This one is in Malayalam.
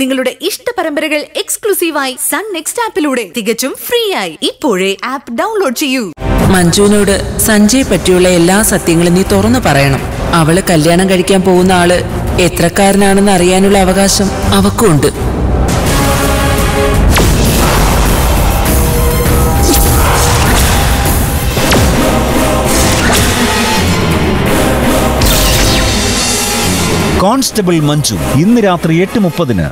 നിങ്ങളുടെ ഇഷ്ട പരമ്പരകൾ എക്സ്ക്ലൂസീവായി സൺ നെക്സ്റ്റ് ആപ്പിലൂടെ തികച്ചും ഫ്രീ ആയി ഇപ്പോഴേ ആപ്പ് ഡൗൺലോഡ് ചെയ്യൂ. മഞ്ജുവിനോട് സഞ്ജയെ പറ്റിയുള്ള എല്ലാ സത്യങ്ങളും നീ തുറന്നു പറയണം. അവൾ കല്യാണം കഴിക്കാൻ പോകുന്ന ആൾ എത്രക്കാരനാണെന്ന് അറിയാനുള്ള അവകാശം അവക്കുണ്ട് കോൺസ്റ്റബിൾ മഞ്ജു ഇന്ന് രാത്രി എട്ട് മുപ്പതിന്